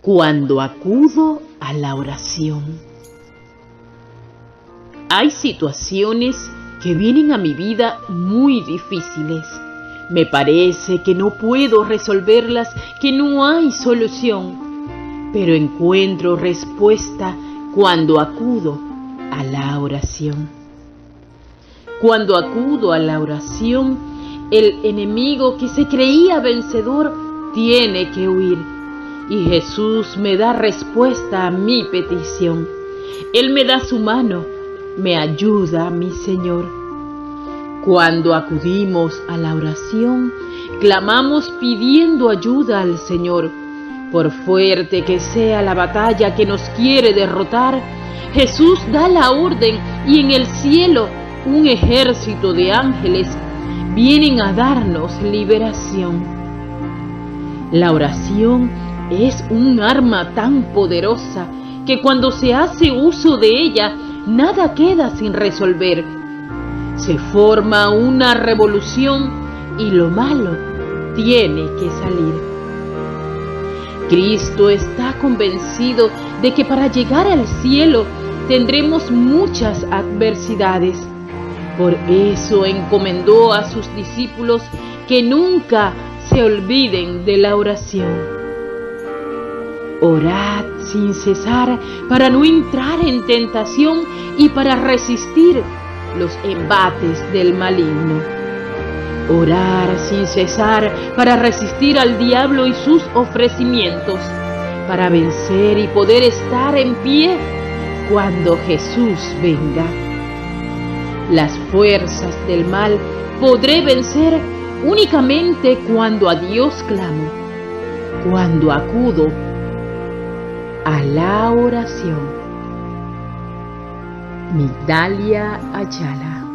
cuando acudo a la oración. Hay situaciones que vienen a mi vida muy difíciles. Me parece que no puedo resolverlas, que no hay solución, pero encuentro respuesta cuando acudo a la oración. Cuando acudo a la oración, el enemigo que se creía vencedor tiene que huir y Jesús me da respuesta a mi petición. Él me da su mano, me ayuda, mi Señor. Cuando acudimos a la oración, clamamos pidiendo ayuda al Señor. Por fuerte que sea la batalla que nos quiere derrotar, Jesús da la orden y en el cielo un ejército de ángeles vienen a darnos liberación. La oración es un arma tan poderosa que cuando se hace uso de ella, nada queda sin resolver. Se forma una revolución y lo malo tiene que salir. Cristo está convencido de que para llegar al cielo tendremos muchas adversidades. Por eso encomendó a sus discípulos que nunca se olviden de la oración. Orad sin cesar para no entrar en tentación y para resistir los embates del maligno. Orar sin cesar para resistir al diablo y sus ofrecimientos, para vencer y poder estar en pie cuando Jesús venga. Las fuerzas del mal podré vencer únicamente cuando a Dios clamo, cuando acudo a la oración. Migdalia Ayala